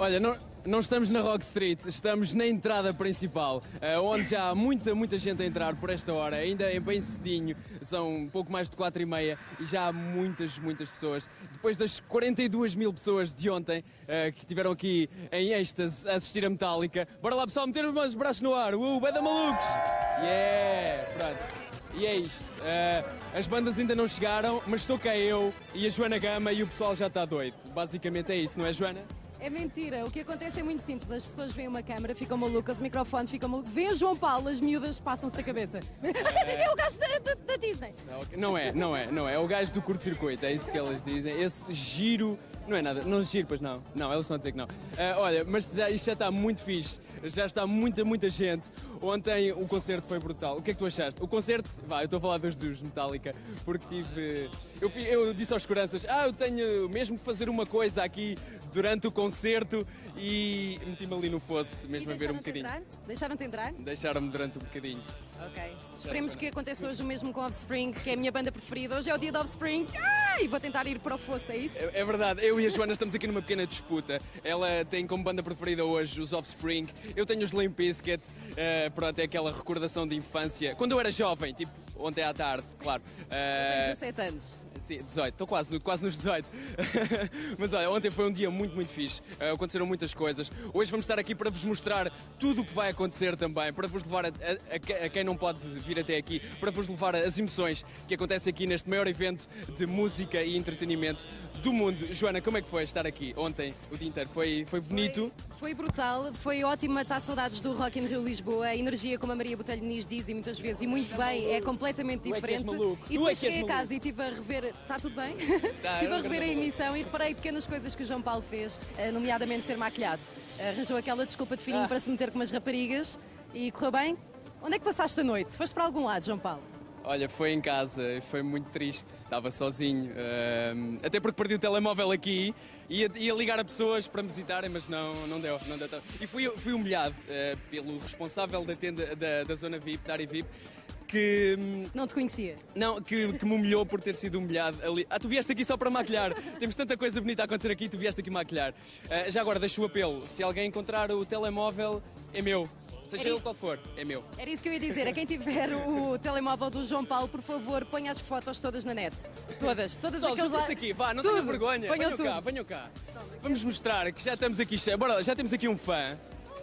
Olha, não, não estamos na Rock Street, estamos na entrada principal, eh, onde já há muita, muita gente a entrar por esta hora. Ainda é bem cedinho, são pouco mais de 4 e meia e já há muitas, muitas pessoas. Depois das 42 mil pessoas de ontem eh, que estiveram aqui em êxtase a assistir a Metallica. Bora lá pessoal, meter os braços no ar. Uh, Beda Malucos! Yeah! Pronto. E é isto. Eh, as bandas ainda não chegaram, mas estou cá eu e a Joana Gama e o pessoal já está doido. Basicamente é isso, não é Joana? É mentira. O que acontece é muito simples. As pessoas veem uma câmera, ficam malucas, o microfone fica maluco. Vêem o João Paulo, as miúdas passam-se da cabeça. É o gajo da, da- da Disney. Não é, não é, não é. É o gajo do curto-circuito, é isso que elas dizem. Esse giro. Não é nada, não giro, pois não. Não, eles estão a dizer que não. Ah, olha, mas já, isto já está muito fixe, já está muita, muita gente. Ontem o concerto foi brutal. O que é que tu achaste? O concerto, vá, eu estou a falar dos dos Metallica, porque tive. Eu, eu disse aos seguranças, ah, eu tenho mesmo que fazer uma coisa aqui durante o concerto e meti-me ali no fosse, mesmo a ver um bocadinho. Deixaram-te entrar? Deixaram-me durante um bocadinho. Ok. Esperemos que aconteça hoje o mesmo com Offspring, que é a minha banda preferida. Hoje é o dia de Offspring. Ai, vou tentar ir para o fosso, é isso? É, é verdade, eu e a Joana estamos aqui numa pequena disputa. Ela tem como banda preferida hoje os Offspring, eu tenho os Limp Bizkit. Eh, pronto, é aquela recordação de infância. Quando eu era jovem, tipo ontem à tarde, claro. Tenho Eh, 17 anos. Sim, 18, estou quase, quase nos 18. Mas olha, ontem foi um dia muito, muito fixe. Uh, aconteceram muitas coisas. Hoje vamos estar aqui para vos mostrar tudo o que vai acontecer também, para vos levar a, a- a que- a quem não pode vir até aqui, para vos levar as emoções que acontecem aqui neste maior evento de música e entretenimento do mundo. Joana, como é que foi estar aqui ontem, o dia inteiro? Foi, foi bonito? Foi, foi brutal, foi ótimo matar saudades do Rock in Rio Lisboa. A energia, como a Maria Botelho Muniz diz e muitas vezes, e muito bem, é completamente é diferente. maluco. E é depois cheguei a casa e estive a rever. Está tudo bem? Tá, estive a rever a emissão e reparei pequenas coisas que o João Paulo fez, eh, nomeadamente ser maquilhado. Arranjou aquela desculpa de fininho Ah. para se meter com umas raparigas e correu bem. Onde é que passaste a noite? Foste para algum lado, João Paulo? Olha, foi em casa, foi muito triste, estava sozinho. ahm, até porque perdi o telemóvel aqui, ia, ia ligar a pessoas para me visitarem, mas não, não deu. Não deu e fui, fui humilhado eh, pelo responsável da tenda da, da zona VIP, da área VIP, que, hum, Não te conhecia. não, que, que me humilhou por ter sido humilhado ali. Ah, tu vieste aqui só para maquilhar. Temos tanta coisa bonita a acontecer aqui, tu vieste aqui maquilhar. Ah, já agora deixo o apelo: se alguém encontrar o telemóvel, é meu. Seja ele qual for, é meu. Era isso que eu ia dizer. A quem tiver o telemóvel do João Paulo, por favor, ponha as fotos todas na net. Todas. Todas Pessoal, aqueles lá. aqui, vá, não Tudo. tenham vergonha. Ponham venham tudo. cá, venham cá. Vamos mostrar que já estamos aqui. Bora lá, já temos aqui um fã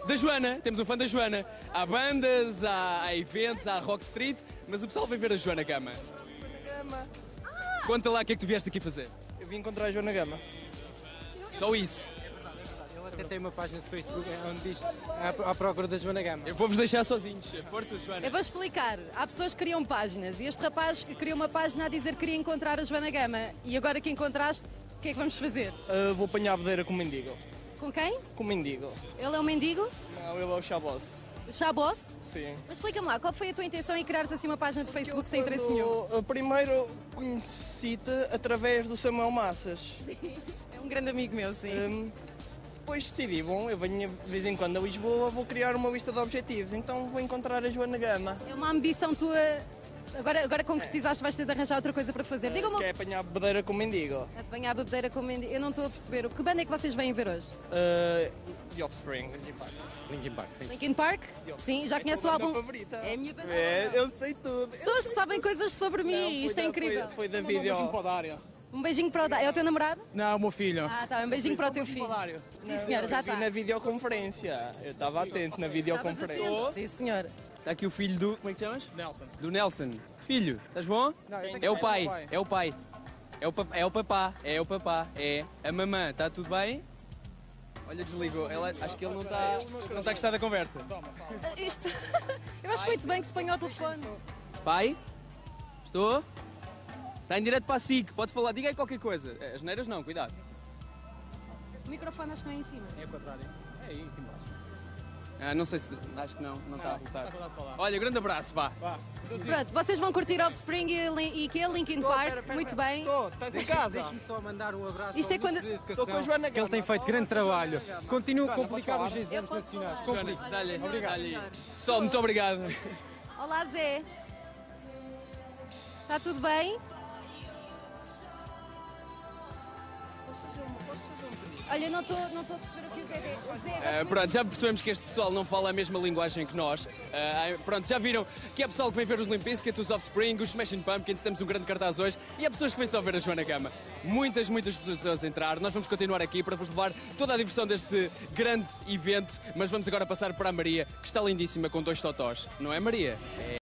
da Joana. Temos um fã da Joana. Há bandas, há, há eventos, há Rock Street, mas o pessoal vem ver a Joana Gama. Gama. Conta lá o que é que tu vieste aqui fazer. Eu vim encontrar a Joana Gama. Só isso. Até tem uma página de Facebook onde diz à, procura da Joana Gama. Eu vou-vos deixar sozinhos. Força, Joana. Eu vou explicar. Há pessoas que criam páginas e este rapaz criou uma página a dizer que queria encontrar a Joana Gama. E agora que encontraste, o que é que vamos fazer? Ah, vou apanhar a bedeira com o mendigo. Com quem? Com o mendigo. Ele é um mendigo? Não, ele é o Chabos. O Chabos? Sim. Mas explica-me lá, qual foi a tua intenção em criares assim uma página de Facebook sem interesse Quando, nenhum? ah, Primeiro conheci-te através do Samuel Massas. É um grande amigo meu, sim. Hum, depois decidi, bom, eu venho de vez em quando a Lisboa, vou criar uma lista de objetivos, então vou encontrar a Joana Gama. É uma ambição tua. Agora, agora concretizaste, vais ter de arranjar outra coisa para fazer. Diga-me Que é apanhar a bedeira com o mendigo. Apanhar a bebedeira com o mendigo. Eu não estou a perceber. O que banda é que vocês vêm ver hoje? Uh, The Offspring. Linkin Park, sim. Linkin Park? Sim, já conheço o álbum. favorita. É a minha banda. É, eu sei tudo. Pessoas que sabem coisas sobre mim, Não, foi isto é incrível. Foi, foi da vídeo. Um beijinho para o Dário. É o teu namorado? Não, o meu filho. Ah, tá. Um beijinho para o teu filho. Sim, senhora, já está. na videoconferência. Eu estava atento na videoconferência. Sim, senhor. Está aqui o filho do. Como é que te chamas? Nelson. Do Nelson. Filho, estás bom? Não, É o é pai, o pai. é o pai. É o, é o papá, é o papá, é a mamã, está tudo bem? Olha, desligou. Ela, acho que ele não está não está a gostar da conversa. Isto. Eu acho muito bem que se ponha ao telefone. Pai? Estou? Está em direto para a SIC, pode falar, diga aí qualquer coisa. Eh, As neiras não, cuidado. O microfone acho que não é em cima. É o contrário. É aí, aqui embaixo. Ah, não sei se. Acho que não, não está a voltar. Está a falar. Olha, grande abraço, vá. Vá. Pronto, vocês vão curtir Offspring e, e que é Linkin Park. muito bem. Estou, estás em casa? Deixe-me só mandar um abraço Isto é quando- Estou com a Joana que ele tem Gama. feito grande trabalho. Continua a complicar os exames nacionais. Joana, dá-lhe. Obrigado. Sol, muito obrigado. Olá, Zé. Está tudo bem? Posso fazer posso fazer um pedido? Olha, não estou não estou a perceber o que o Zé diz. Uh, muito pronto, já percebemos que este pessoal não fala a mesma linguagem que nós. Uh, pronto, já viram que é pessoal que vem ver os Limp Bizkit, os Offspring, os Smashing Pumpkins, temos um grande cartaz hoje, e há pessoas que vêm só ver a Joana Gama. Muitas, muitas pessoas a entrar. Nós vamos continuar aqui para vos levar toda a diversão deste grande evento, mas vamos agora passar para a Maria, que está lindíssima com dois totós. Não é, Maria?